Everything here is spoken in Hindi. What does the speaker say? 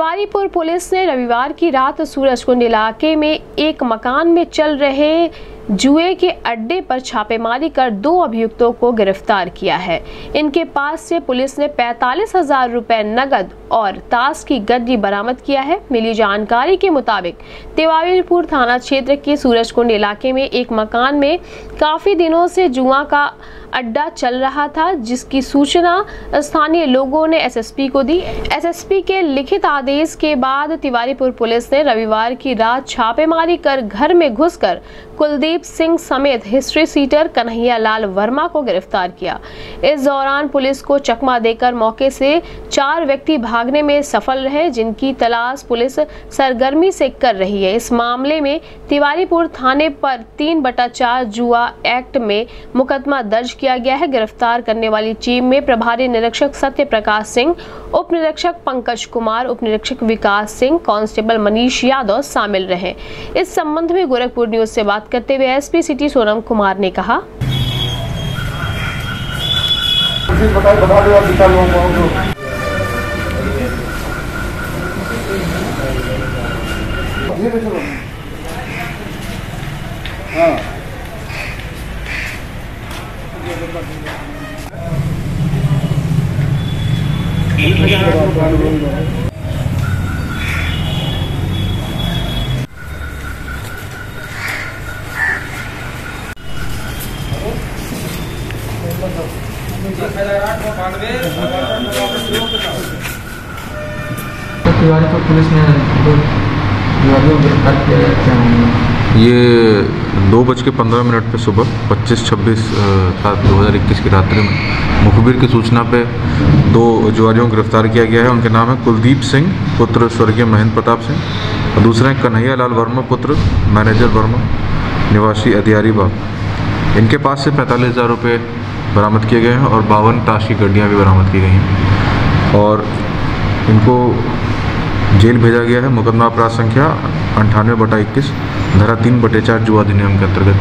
तिवारीपुर पुलिस ने रविवार की रात सूरजकुंड इलाके में एक मकान में चल रहे जुए के अड्डे पर छापेमारी कर दो अभियुक्तों को गिरफ़्तार किया है। इनके पास से पुलिस ने पैतालीस हज़ार रुपए नगद और ताश की गड्डी बरामद किया है। मिली जानकारी के मुताबिक तिवारीपुर थाना क्षेत्र के सूरजकुंड इलाके में एक मकान में काफ़ी दिनों से जुआ का अड्डा चल रहा था, जिसकी सूचना स्थानीय लोगों ने एसएसपी को दी। एसएसपी के लिखित आदेश के बाद तिवारीपुर पुलिस ने रविवार की रात छापेमारी कर घर में घुसकर कुलदीप सिंह समेत हिस्ट्री सीटर कन्हैया लाल वर्मा को गिरफ़्तार किया। इस दौरान पुलिस को चकमा देकर मौके से चार व्यक्ति भागने में सफल रहे, जिनकी तलाश पुलिस सरगर्मी से कर रही है। इस मामले में तिवारीपुर थाने पर तीन बटा चार जुआ एक्ट में मुकदमा दर्ज किया गया है। गिरफ़्तार करने वाली टीम में प्रभारी निरीक्षक सत्य प्रकाश सिंह, उप निरीक्षक पंकज कुमार, उप निरीक्षक विकास सिंह, कांस्टेबल मनीष यादव शामिल रहे। इस संबंध में गोरखपुर न्यूज़ से बात करते एसपी सिटी सोनम कुमार ने कहा। दो ये दो बज के पंद्रह मिनट पे सुबह, पच्चीस, छब्बीस सात दो हज़ार इक्कीस की रात्रि में। मुखबिर की सूचना पे दो जुआरियों को गिरफ़्तार किया गया है। उनके नाम है कुलदीप सिंह, पुत्र स्वर्गीय महेंद्र प्रताप सिंह और दूसरे हैं कन्हैया लाल वर्मा, पुत्र मैनेजर वर्मा, निवासी अधियारी बाग इनके पास से पैंतालीस हज़ार रुपये बरामद किए गए हैं और बावन ताश की गड्डियाँ भी बरामद की गई हैं। और इनको जेल भेजा गया है, मुकदमा अपराध संख्या अंठानवे बटा इक्कीस, धारा तीन बटे चार जुआ अधिनियम के अंतर्गत।